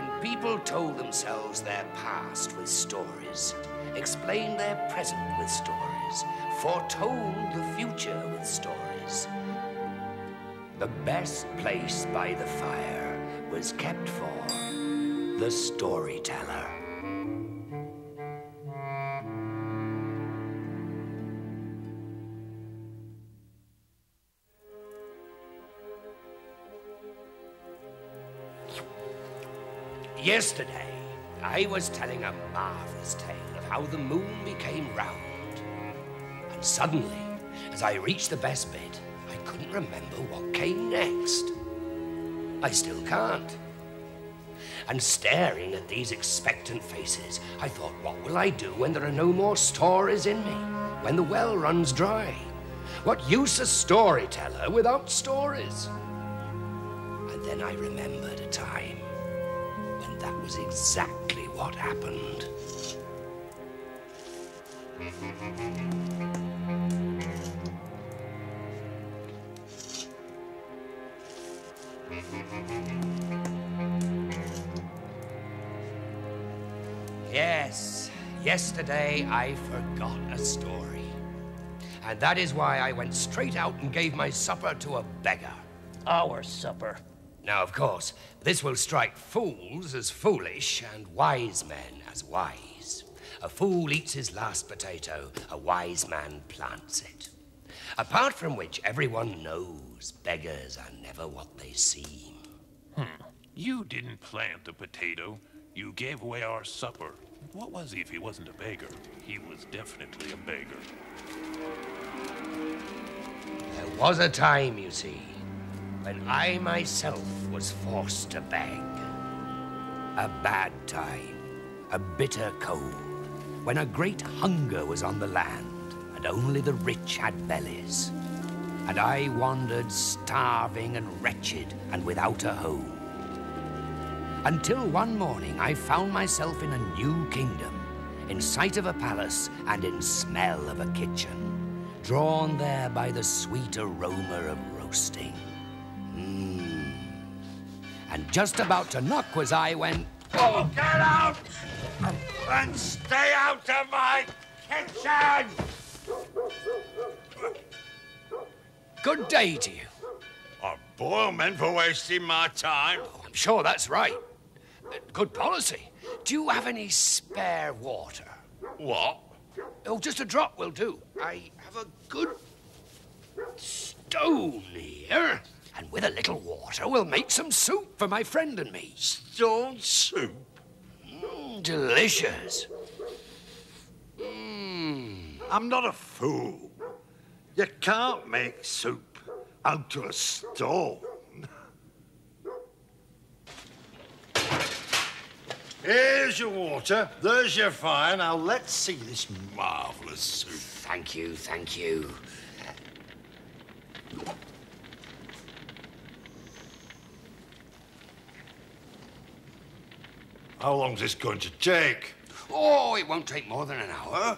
when people told themselves their past with stories, explained their present with stories, foretold the future with stories. The best place by the fire was kept for the storyteller. Yesterday, I was telling a marvelous tale of how the moon became round. And suddenly, as I reached the best bit, I couldn't remember what came next. I still can't. And staring at these expectant faces, I thought, what will I do when there are no more stories in me? When the well runs dry? What use a storyteller without stories? And then I remembered a time that was exactly what happened. Yes, yesterday I forgot a story. And that is why I went straight out and gave my supper to a beggar. Our supper. Now, of course, this will strike fools as foolish and wise men as wise. A fool eats his last potato, a wise man plants it. Apart from which, everyone knows beggars are never what they seem. Hmm. You didn't plant the potato. You gave away our supper. What was he if he wasn't a beggar? He was definitely a beggar. There was a time, you see, when I myself was forced to beg. A bad time, a bitter cold, when a great hunger was on the land, and only the rich had bellies. And I wandered starving and wretched and without a home. Until one morning I found myself in a new kingdom, in sight of a palace and in smell of a kitchen, drawn there by the sweet aroma of roasting. Just about to knock was I when. Oh, get out! And stay out of my kitchen! Good day to you. I boil men for wasting my time. Oh, I'm sure that's right. Good policy. Do you have any spare water? What? Oh, just a drop will do. I have a good stone here. And with a little water, we'll make some soup for my friend and me. Stone soup? Mm, delicious. Mm. I'm not a fool. You can't make soup out of a stone. Here's your water. There's your fire. Now let's see this marvelous soup. Thank you, thank you. How long's this going to take? Oh, it won't take more than an hour.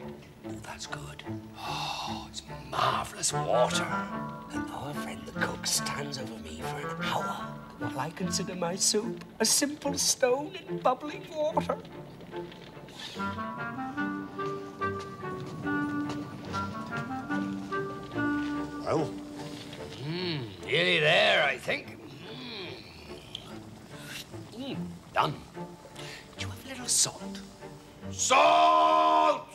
Oh, that's good. Oh, it's marvelous water. And our friend the cook stands over me for an hour while I consider my soup a simple stone in bubbling water. Well, Mmm, nearly there, I think. Salt? salt!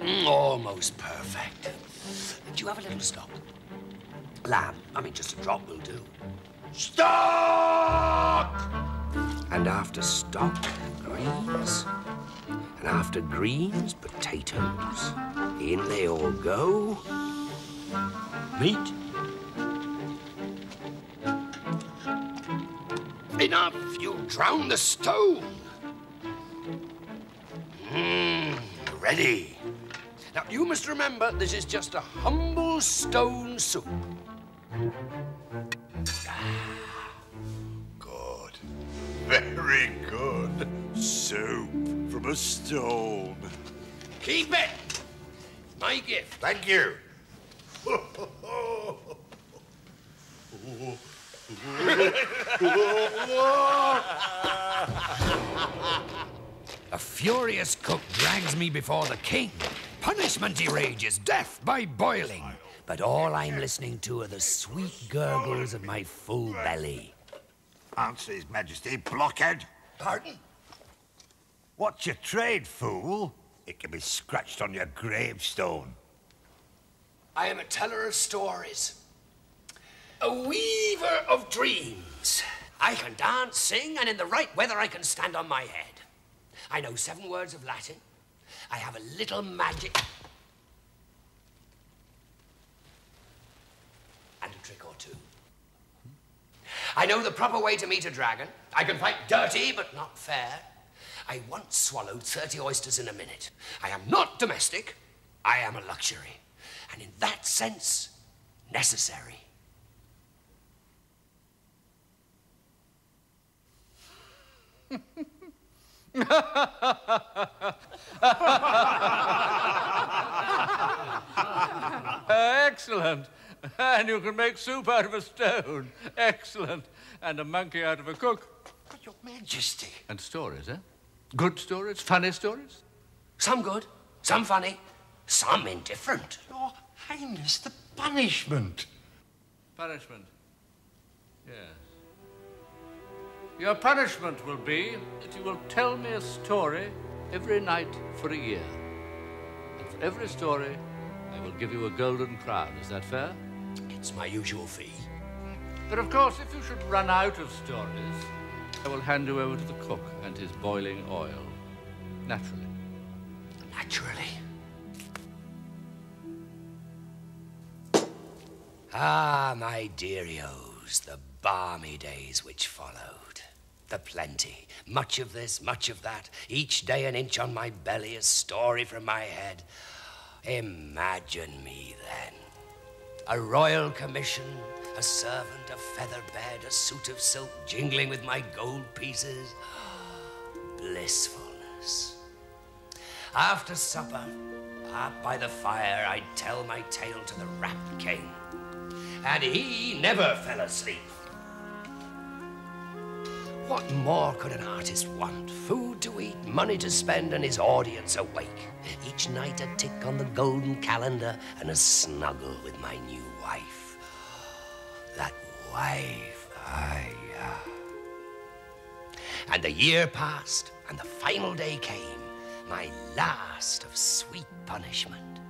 Mm, almost perfect. Do you have a little stock? Lamb. I mean, just a drop will do. Stock! And after stock, greens. And after greens, potatoes. In they all go. Meat. Enough, you drown the stone. Mmm, ready. Now, you must remember this is just a humble stone soup. Ah, good. Very good. Soup from a stone. Keep it. My gift. Thank you. A furious cook drags me before the king. Punishment he rages, death by boiling. But all I'm listening to are the sweet gurgles of my full belly. Answer His Majesty, blockhead. Pardon? What's your trade, fool? It can be scratched on your gravestone. I am a teller of stories, a weaver of dreams. I can dance, sing, and in the right weather I can stand on my head. I know seven words of Latin. I have a little magic. And a trick or two. I know the proper way to meet a dragon. I can fight dirty, but not fair. I once swallowed 30 oysters in a minute. I am not domestic. I am a luxury. And in that sense, necessary. Excellent. And you can make soup out of a stone. Excellent. And a monkey out of a cook. But your Majesty. And stories, eh? Good stories? Funny stories? Some good, some funny, some indifferent. Your Highness, the punishment. Punishment. Yes. Your punishment will be that you will tell me a story every night for a year. And for every story, I will give you a golden crown. Is that fair? It's my usual fee. But of course, if you should run out of stories, I will hand you over to the cook and his boiling oil. Naturally. Naturally. Ah, my dearios, the balmy days which followed. The plenty, much of this, much of that, each day an inch on my belly, a story from my head. Imagine me then. A royal commission, a servant, a feather bed, a suit of silk jingling with my gold pieces. Blissfulness. After supper, up by the fire, I'd tell my tale to the rapt king. And he never fell asleep. What more could an artist want? Food to eat, money to spend, and his audience awake. Each night a tick on the golden calendar and a snuggle with my new wife. That wife, I. Uh... And the year passed, and the final day came, my last of sweet punishment.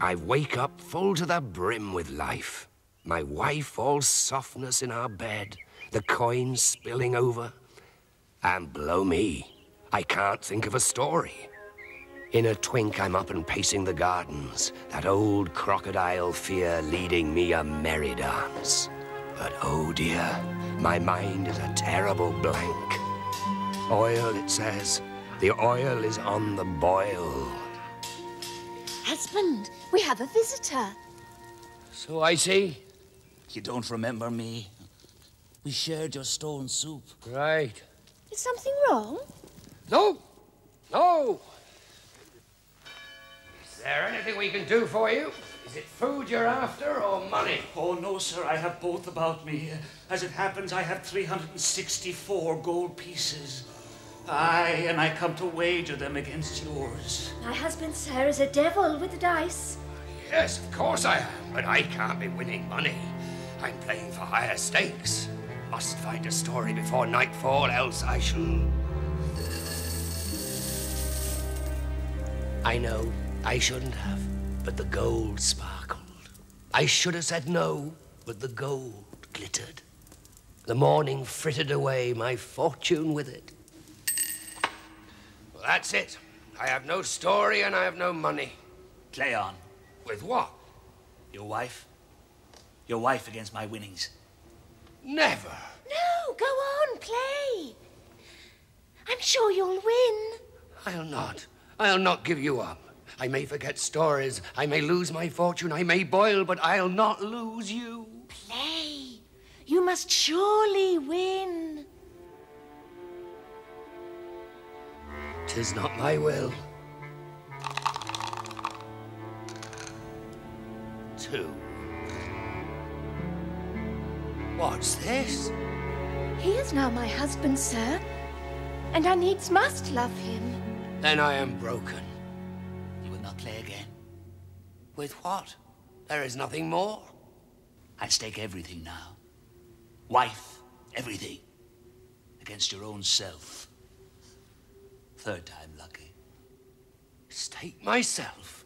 I wake up full to the brim with life. My wife all softness in our bed, the coins spilling over. And blow me, I can't think of a story. In a twink, I'm up and pacing the gardens, that old crocodile fear leading me a merry dance. But oh dear, my mind is a terrible blank. Oil, it says. The oil is on the boil. Husband, we have a visitor. So I see. You don't remember me? We shared your stone soup. Right. Is something wrong? No! No! Is there anything we can do for you? Is it food you're after or money? Oh, no, sir. I have both about me. As it happens, I have 364 gold pieces. Aye, and I come to wager them against yours. My husband, sir, is a devil with the dice. Yes, of course I am, but I can't be winning money. I'm playing for higher stakes. Must find a story before nightfall, else I shall. I know I shouldn't have, but the gold sparkled. I should have said no, but the gold glittered. The morning frittered away my fortune with it. Well, that's it. I have no story and I have no money. Play on. With what? Your wife? your wife against my winnings. Never. No, go on, play. I'm sure you'll win. I'll not. I'll not give you up. I may forget stories, I may lose my fortune, I may boil, but I'll not lose you. Play. You must surely win. Tis not my will. Two. What's this? He is now my husband, sir, and I needs must love him. Then I am broken. You will not play again. With what? There is nothing more. I stake everything now. Wife, everything. Against your own self. Third time lucky. Stake myself?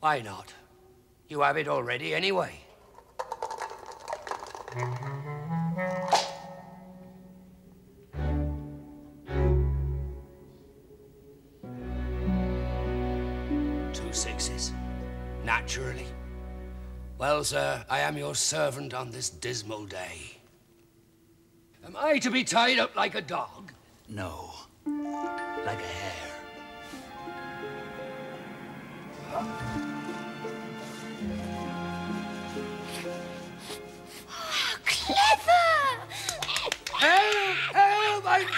Why not? You have it already anyway. Two sixes. Naturally. Well, sir, I am your servant on this dismal day. Am I to be tied up like a dog? No. Like a hare. How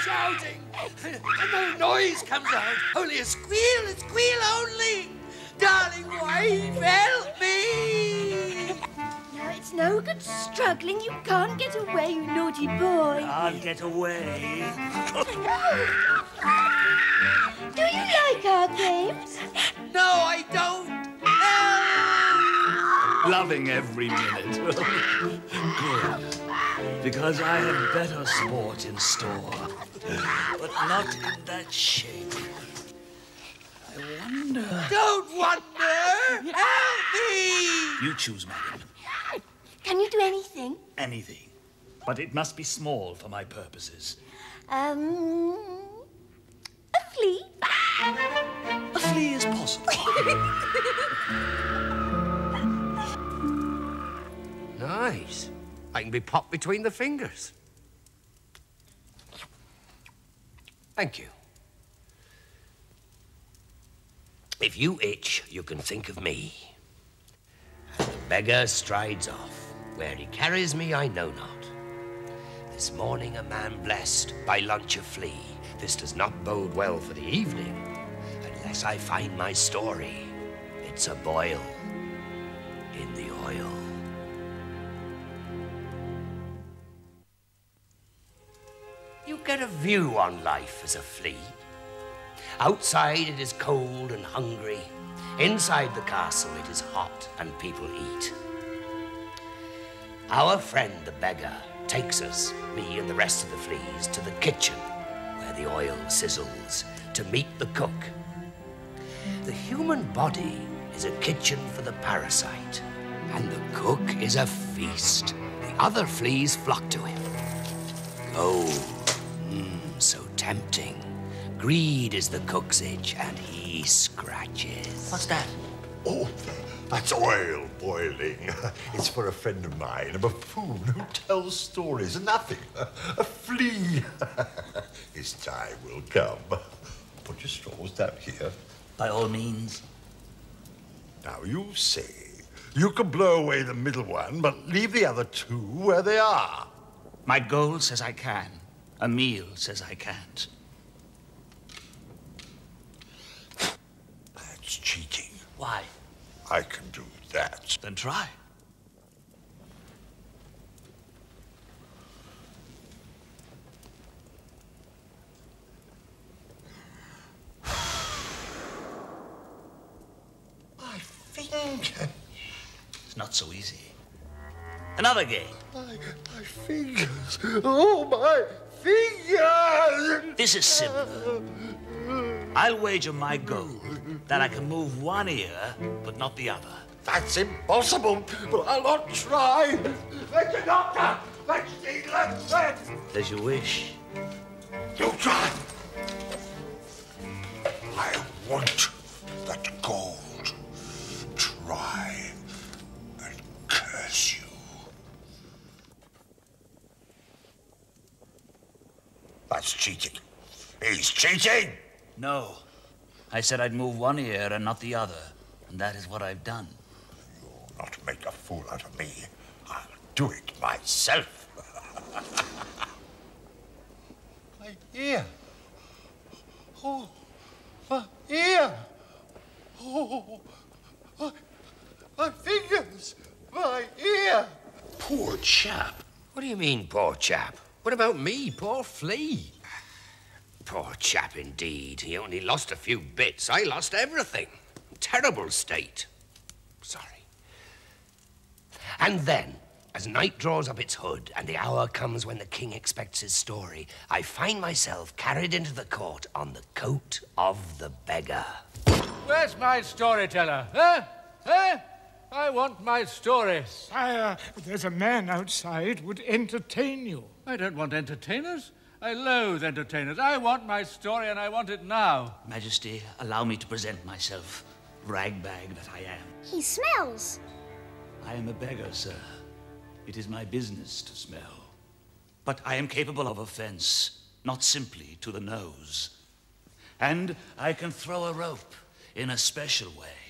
shouting! And no noise comes out. Only a squeal, a squeal only! Darling wife, help me! Now it's no good struggling. You can't get away, you naughty boy. I'll get away. Do you like our games? No, I don't! Help! Loving every minute. Good. Because I have better sport in store. But not in that shape. I wonder. Don't wonder! Help me! You choose, madam. Can you do anything? Anything. But it must be small for my purposes. Um, a flea. A flea is possible. Nice. I can be popped between the fingers. Thank you. If you itch, you can think of me. And the beggar strides off. Where he carries me, I know not. This morning, a man blessed by lunch of flea. This does not bode well for the evening, unless I find my story. It's a boil A view on life as a flea. Outside it is cold and hungry. Inside the castle it is hot and people eat. Our friend the beggar takes us, me and the rest of the fleas, to the kitchen where the oil sizzles to meet the cook. The human body is a kitchen for the parasite, and the cook is a feast. The other fleas flock to him. Gold, so tempting. Greed is the cook's itch, and he scratches. What's that? Oh, that's oil boiling. It's for a friend of mine, a buffoon who tells stories. Nothing. A flea. His time will come. Put your straws down here. By all means. Now you say you can blow away the middle one, but leave the other two where they are. My goal says I can. A meal says I can't. That's cheating. Why? I can do that. Then try. My finger. It's not so easy. Another game. My, my fingers. Oh, my fingers! This is simple. I'll wager my gold that I can move one ear, but not the other. That's impossible, but I'll not try. Let the doctor! Let's see, let's let As you wish. You try. I want That's cheating. He's cheating. No. I said I'd move one ear and not the other. And that is what I've done. You'll not make a fool out of me. I'll do it myself. my ear. Oh, my ear. Oh, oh, My fingers! My ear! Poor chap. What do you mean, poor chap? What about me, poor flea? Poor chap indeed. He only lost a few bits. I lost everything. Terrible state. Sorry. And then, as night draws up its hood and the hour comes when the king expects his story, I find myself carried into the court on the coat of the beggar. Where's my storyteller? Huh? Huh? I want my story. Sire, there's a man outside would entertain you. I don't want entertainers. I loathe entertainers. I want my story and I want it now. Majesty, allow me to present myself, ragbag that I am. He smells. I am a beggar, sir. It is my business to smell. But I am capable of offense, not simply to the nose. And I can throw a rope in a special way.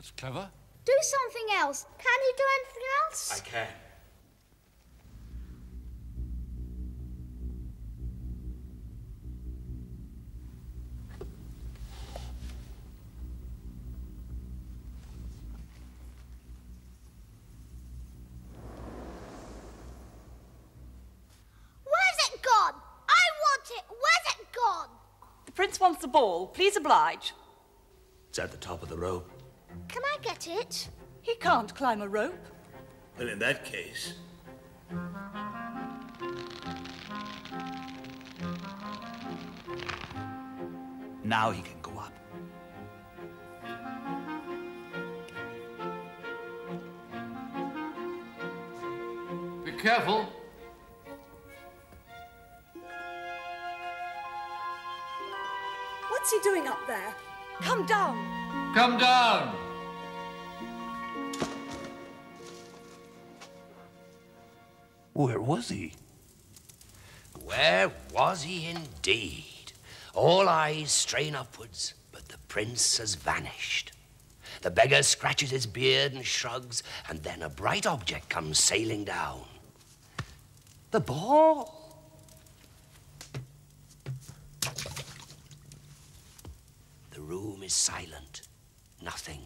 That's clever. Do something else. Can you do anything else? I can. Where's it gone? I want it. Where's it gone? The prince wants the ball. Please oblige. It's at the top of the rope. Can I get it? He can't climb a rope. Well, in that case. Now he can go up. Be careful. What's he doing up there? Come down. Come down. Where was he? Where was he indeed? All eyes strain upwards, but the prince has vanished. The beggar scratches his beard and shrugs, and then a bright object comes sailing down. The ball. The room is silent. Nothing.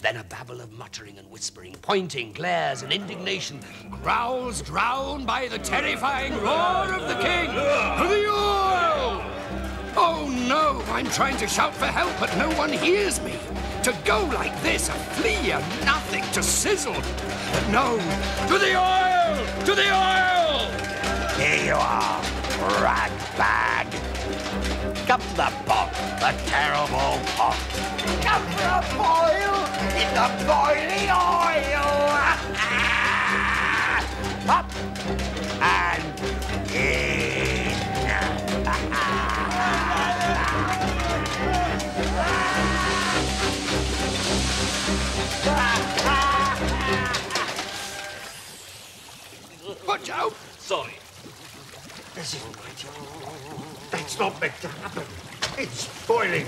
Then a babble of muttering and whispering, pointing, glares, and indignation, growls drowned by the terrifying roar of the king. For the oil! Oh no, I'm trying to shout for help, but no one hears me. To go like this, a flea, a nothing, to sizzle. But no, to the oil! To the oil! Here you are, Come to the pot, the terrible pot. Come for a boil in the boiling oil. Up and in. Watch out! Sorry. This isn't right. That's not meant to happen. It's boiling.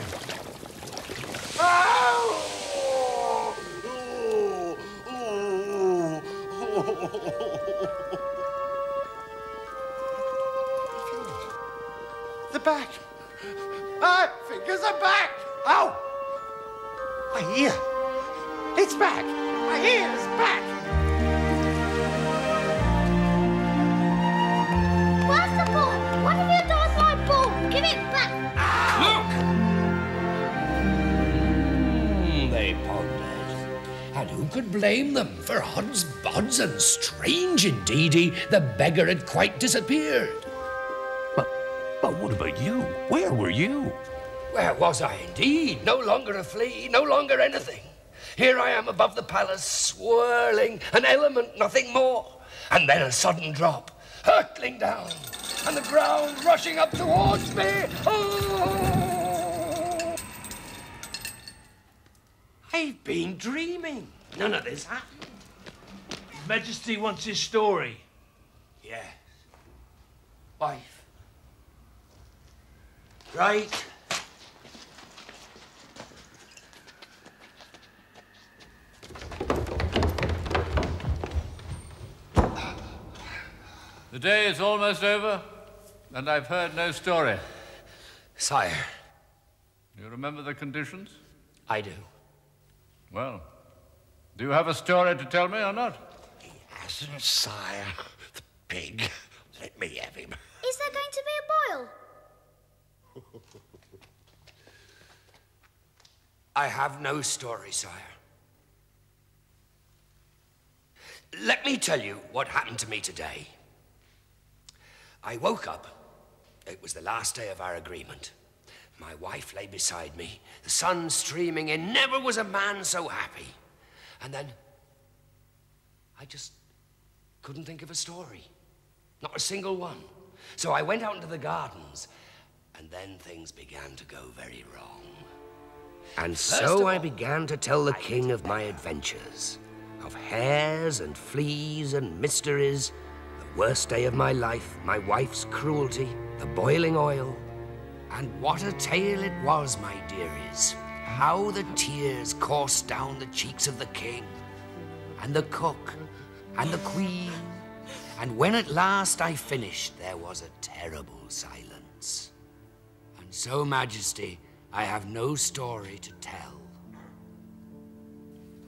The back. My fingers are back. Ow! My ear. It's back. My ear is back. Could blame them? For odds, bods, and strange indeedy, the beggar had quite disappeared. But, but what about you? Where were you? Where was I indeed? No longer a flea, no longer anything. Here I am above the palace, swirling, an element, nothing more. And then a sudden drop, hurtling down, and the ground rushing up towards me. Oh! I've been dreaming. None of this happened. His Majesty wants his story. Yes. Wife. Right. The day is almost over, and I've heard no story. Sire. You remember the conditions? I do. Well, do you have a story to tell me or not? He Hasn't, sire. The pig. Let me have him. Is there going to be a boil? I have no story, sire. Let me tell you what happened to me today. I woke up. It was the last day of our agreement. My wife lay beside me, the sun streaming in. Never was a man so happy. And then I just couldn't think of a story. Not a single one. So I went out into the gardens, and then things began to go very wrong. And so I began to tell the king of my adventures, of hares and fleas and mysteries, the worst day of my life, my wife's cruelty, the boiling oil. And what a tale it was, my dearies. How the tears coursed down the cheeks of the king, and the cook, and the queen. And when at last I finished, there was a terrible silence. And so, Majesty, I have no story to tell.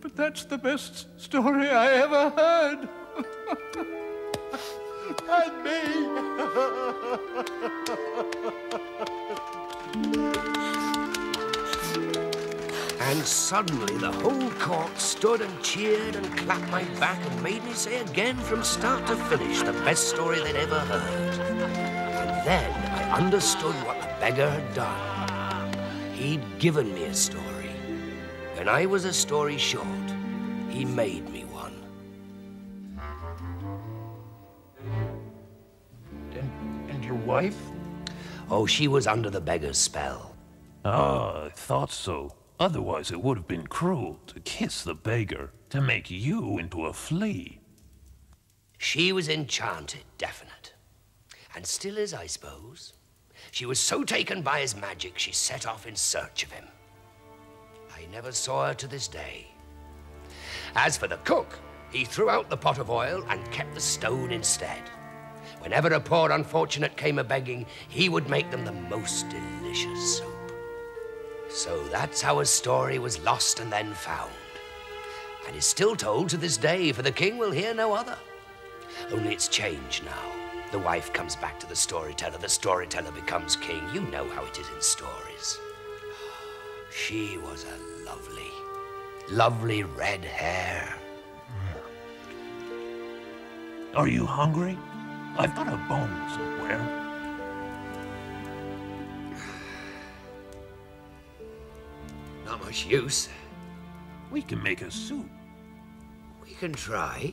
But that's the best story I ever heard. and And suddenly the whole court stood and cheered and clapped my back and made me say again from start to finish the best story they'd ever heard. And then I understood what the beggar had done. He'd given me a story. When I was a story short, he made me one. And, and your wife? Oh, she was under the beggar's spell. Ah, I thought so. Otherwise, it would have been cruel to kiss the beggar, to make you into a flea. She was enchanted, definite. And still is, I suppose. She was so taken by his magic, she set off in search of him. I never saw her to this day. As for the cook, he threw out the pot of oil and kept the stone instead. Whenever a poor unfortunate came a begging, he would make them the most delicious soup. So that's how a story was lost and then found. And is still told to this day, for the king will hear no other. Only it's changed now. The wife comes back to the storyteller, the storyteller becomes king. You know how it is in stories. She was a lovely, lovely red hair. Are you hungry? I've got a bone somewhere. Not much use. We can make a soup. We can try.